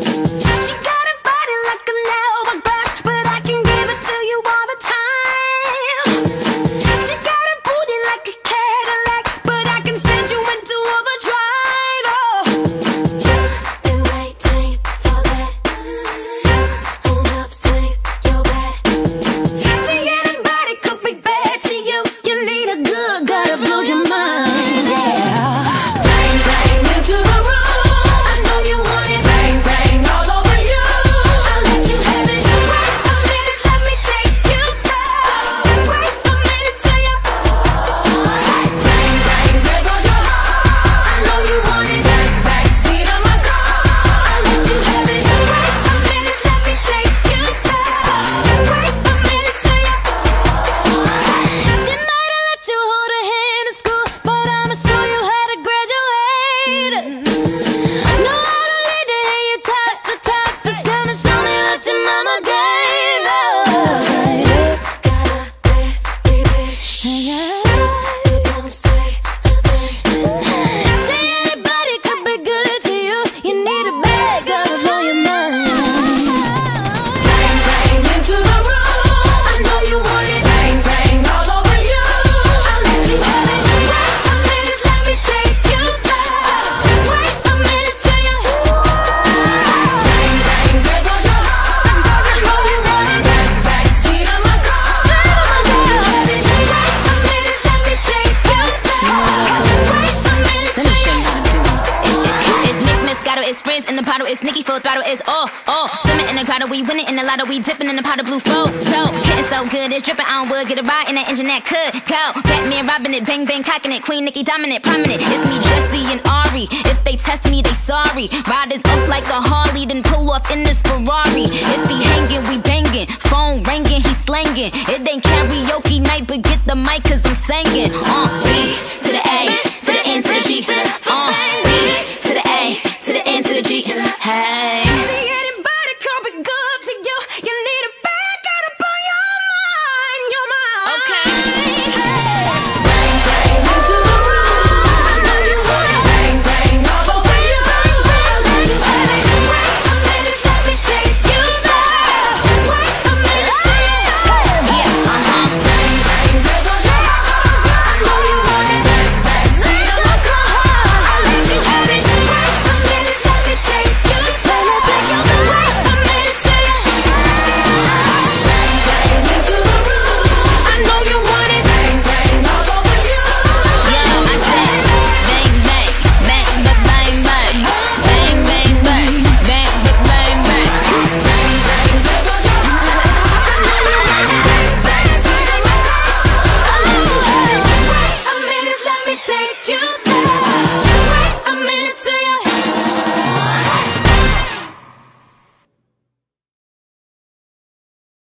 Touching. In the bottle, it's Nicki full throttle, it's all, all. Swimming in the grotto, we winning in the lotto, we dipping in the pot of blue flow. So, getting so good, it's dripping on wood, get a ride in that engine that could go. Batman robbing it, bang bang cocking it, Queen Nicki dominant, prominent. It's me, Jesse and Ari. If they test me, they sorry. Riders up like a Harley, then pull off in this Ferrari. If he hanging, we banging. Phone ringing, he slanging. It ain't karaoke night, but get the mic, cause I'm singing. Uh, B to the A, to the N, to the G, to the. Hey.